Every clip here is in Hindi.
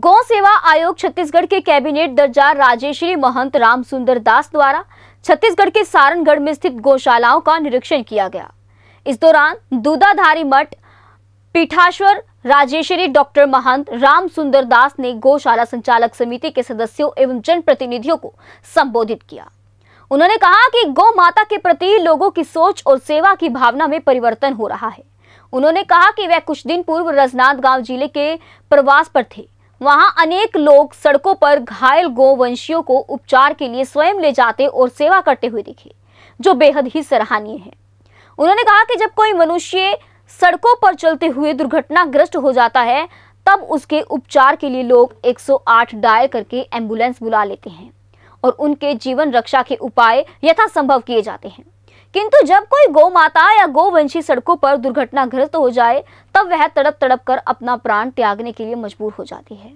गौ सेवा आयोग छत्तीसगढ़ के कैबिनेट दर्जा राजेश्री महंत राम सुंदर दास द्वारा छत्तीसगढ़ के सारनगढ़ में स्थित गौशालाओं का निरीक्षण किया गया। इस दौरान दूधाधारी मठ पीठाश्वर राजेश्वरी डॉक्टर महंत राम सुंदर दास ने गौशाला संचालक समिति के सदस्यों एवं जनप्रतिनिधियों को संबोधित किया। उन्होंने कहा कि गौ माता के प्रति लोगों की सोच और सेवा की भावना में परिवर्तन हो रहा है। उन्होंने कहा कि वह कुछ दिन पूर्व रजनाथ गाँव ज़िले के प्रवास पर थे। वहाँ अनेक लोग सड़कों पर घायल गोवंशियों को उपचार के लिए स्वयं ले जाते और सेवा करते हुए दिखे, जो बेहद ही सराहनीय है। उन्होंने कहा कि जब कोई मनुष्य सड़कों पर चलते हुए दुर्घटनाग्रस्त हो जाता है, तब उसके उपचार के लिए लोग 108 डायल करके एंबुलेंस बुला लेते हैं और उनके जीवन रक्षा के उपाय यथासंभव किए जाते हैं। किंतु जब कोई गौ माता या गोवंशी सड़कों पर दुर्घटनाग्रस्त हो जाए, तब वह तड़प तड़प कर अपना प्राण त्यागने के लिए मजबूर हो जाती है।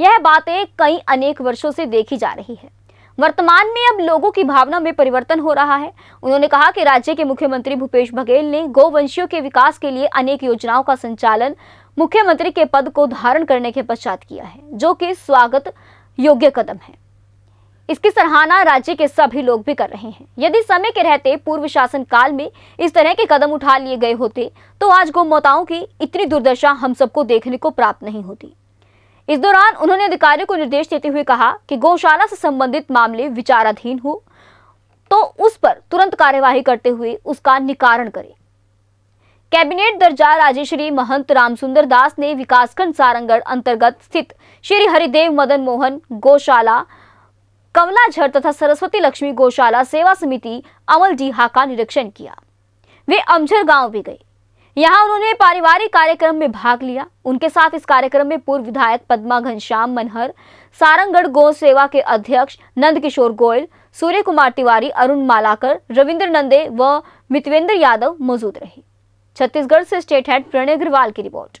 यह बातें कई अनेक वर्षों से देखी जा रही है। वर्तमान में अब लोगों की भावना में परिवर्तन हो रहा है। उन्होंने कहा कि राज्य के मुख्यमंत्री भूपेश बघेल ने गोवंशियों के विकास के लिए अनेक योजनाओं का संचालन मुख्यमंत्री के पद को धारण करने के पश्चात किया है, जो कि स्वागत योग्य कदम है। इसकी सराहना राज्य के सभी लोग भी कर रहे हैं। यदि समय के रहते पूर्व शासन काल में इस तरह के कदम उठा लिए गए होते तो आज गौमाताओं की इतनी दुर्दशा हम सबको देखने को प्राप्त नहीं होती। इस दौरान उन्होंने अधिकारियों को निर्देश देते हुए कहा कि गौशाला से संबंधित मामले विचाराधीन हो तो उस पर तुरंत कार्यवाही करते हुए उसका निकारण करें। कैबिनेट दर्जा राजेश्वरी महंत रामसुंदर दास ने विकासखंड सारंगढ़ अंतर्गत स्थित श्री हरिदेव मदन मोहन गौशाला कमलाझर तथा सरस्वती लक्ष्मी गौशाला सेवा समिति अमल डीहा का निरीक्षण किया। वे अमझर गाँव भी गए। यहाँ उन्होंने पारिवारिक कार्यक्रम में भाग लिया। उनके साथ इस कार्यक्रम में पूर्व विधायक पद्मा घनश्याम मनहर, सारंगढ़ गौ सेवा के अध्यक्ष नंद किशोर गोयल सूर्य कुमार तिवारी, अरुण मालाकर, रविंद्र नंदे व मितवेंद्र यादव मौजूद रहे। छत्तीसगढ़ से स्टेट हेड प्रणय अग्रवाल की रिपोर्ट।